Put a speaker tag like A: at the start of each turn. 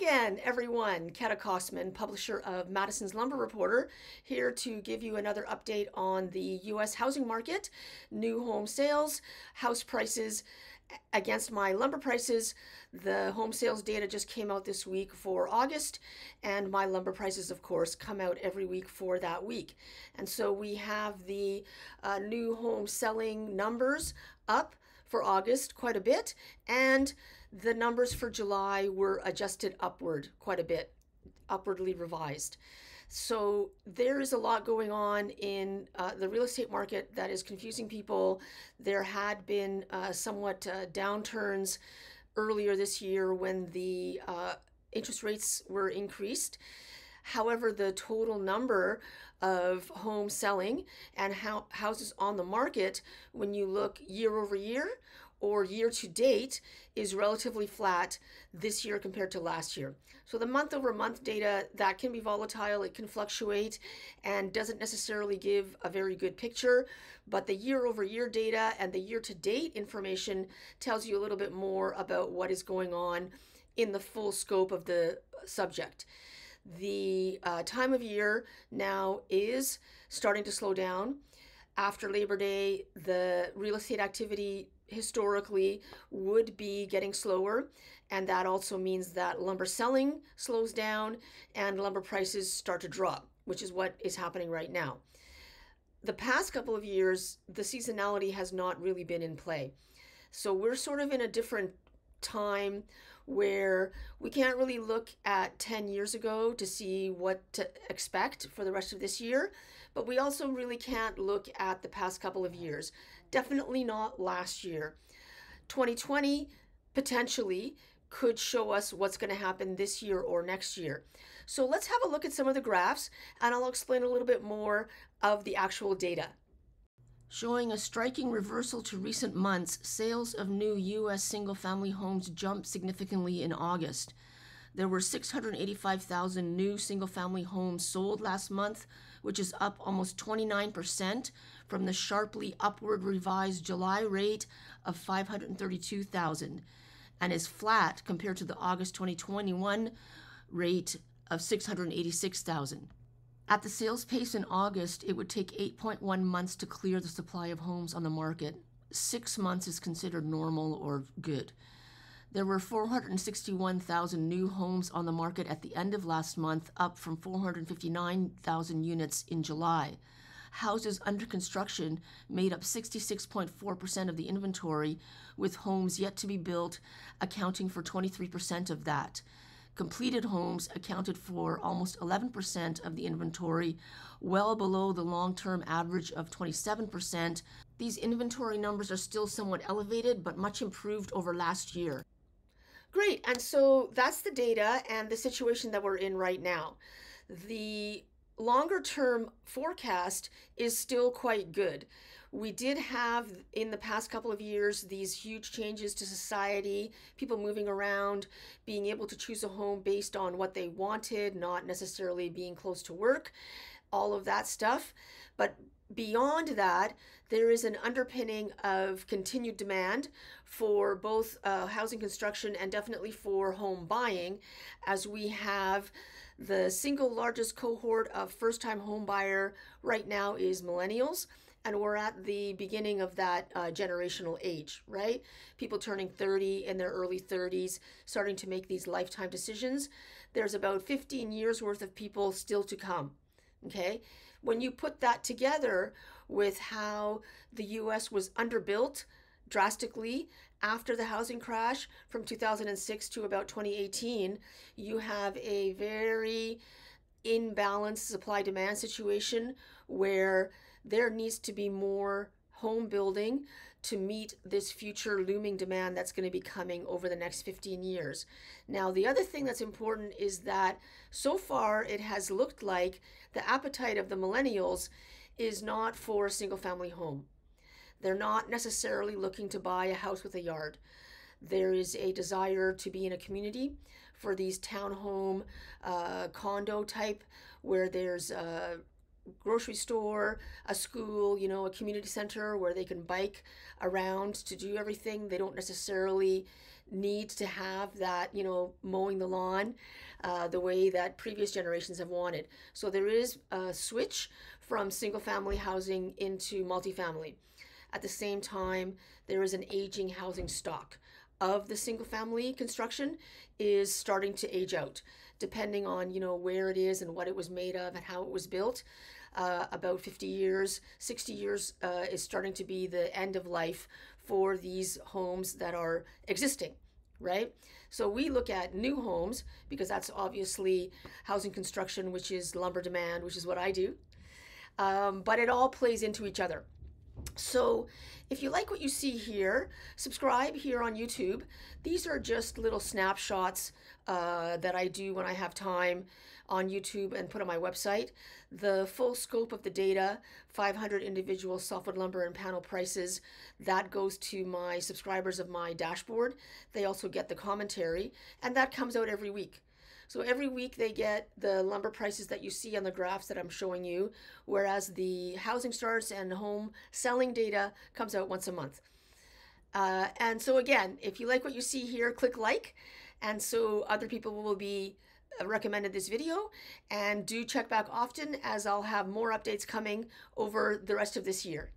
A: again, everyone. Keta Kosman, publisher of Madison's Lumber Reporter, here to give you another update on the U.S. housing market, new home sales, house prices against my lumber prices. The home sales data just came out this week for August, and my lumber prices, of course, come out every week for that week. And so we have the uh, new home selling numbers up for August quite a bit, and the numbers for July were adjusted upward quite a bit, upwardly revised. So there is a lot going on in uh, the real estate market that is confusing people. There had been uh, somewhat uh, downturns earlier this year when the uh, interest rates were increased. However, the total number of homes selling and how houses on the market, when you look year over year or year to date is relatively flat this year compared to last year. So the month over month data that can be volatile, it can fluctuate and doesn't necessarily give a very good picture, but the year over year data and the year to date information tells you a little bit more about what is going on in the full scope of the subject. The uh, time of year now is starting to slow down. After Labor Day, the real estate activity historically would be getting slower. And that also means that lumber selling slows down and lumber prices start to drop, which is what is happening right now. The past couple of years, the seasonality has not really been in play. So we're sort of in a different time where we can't really look at 10 years ago to see what to expect for the rest of this year, but we also really can't look at the past couple of years. Definitely not last year. 2020 potentially could show us what's going to happen this year or next year. So let's have a look at some of the graphs and I'll explain a little bit more of the actual data. Showing a striking reversal to recent months, sales of new U.S. single family homes jumped significantly in August. There were 685,000 new single family homes sold last month, which is up almost 29% from the sharply upward revised July rate of 532,000 and is flat compared to the August 2021 rate of 686,000. At the sales pace in August, it would take 8.1 months to clear the supply of homes on the market. Six months is considered normal or good. There were 461,000 new homes on the market at the end of last month, up from 459,000 units in July. Houses under construction made up 66.4% of the inventory, with homes yet to be built accounting for 23% of that. Completed homes accounted for almost 11% of the inventory, well below the long term average of 27%. These inventory numbers are still somewhat elevated, but much improved over last year. Great, and so that's the data and the situation that we're in right now. The longer term forecast is still quite good. We did have in the past couple of years these huge changes to society, people moving around, being able to choose a home based on what they wanted, not necessarily being close to work, all of that stuff. But beyond that, there is an underpinning of continued demand for both uh, housing construction and definitely for home buying, as we have the single largest cohort of first time home buyer right now is millennials and we're at the beginning of that uh, generational age, right? People turning 30 in their early 30s, starting to make these lifetime decisions. There's about 15 years worth of people still to come, okay? When you put that together with how the US was underbuilt drastically after the housing crash from 2006 to about 2018, you have a very imbalanced supply demand situation where there needs to be more home building to meet this future looming demand that's going to be coming over the next 15 years. Now, the other thing that's important is that so far it has looked like the appetite of the millennials is not for a single family home. They're not necessarily looking to buy a house with a yard. There is a desire to be in a community for these townhome uh, condo type where there's a grocery store, a school, you know, a community center where they can bike around to do everything. They don't necessarily need to have that, you know, mowing the lawn uh, the way that previous generations have wanted. So there is a switch from single family housing into multifamily. At the same time, there is an aging housing stock of the single family construction is starting to age out. Depending on you know where it is and what it was made of and how it was built uh, about 50 years 60 years uh, is starting to be the end of life for these homes that are existing right? So we look at new homes because that's obviously housing construction which is lumber demand which is what i do. Um, but it all plays into each other so if you like what you see here, subscribe here on YouTube. These are just little snapshots uh, that I do when I have time on YouTube and put on my website. The full scope of the data, 500 individual softwood lumber and panel prices, that goes to my subscribers of my dashboard. They also get the commentary, and that comes out every week. So every week they get the lumber prices that you see on the graphs that I'm showing you, whereas the housing starts and home selling data comes out once a month. Uh, and so again, if you like what you see here, click like, and so other people will be uh, recommended this video and do check back often as I'll have more updates coming over the rest of this year.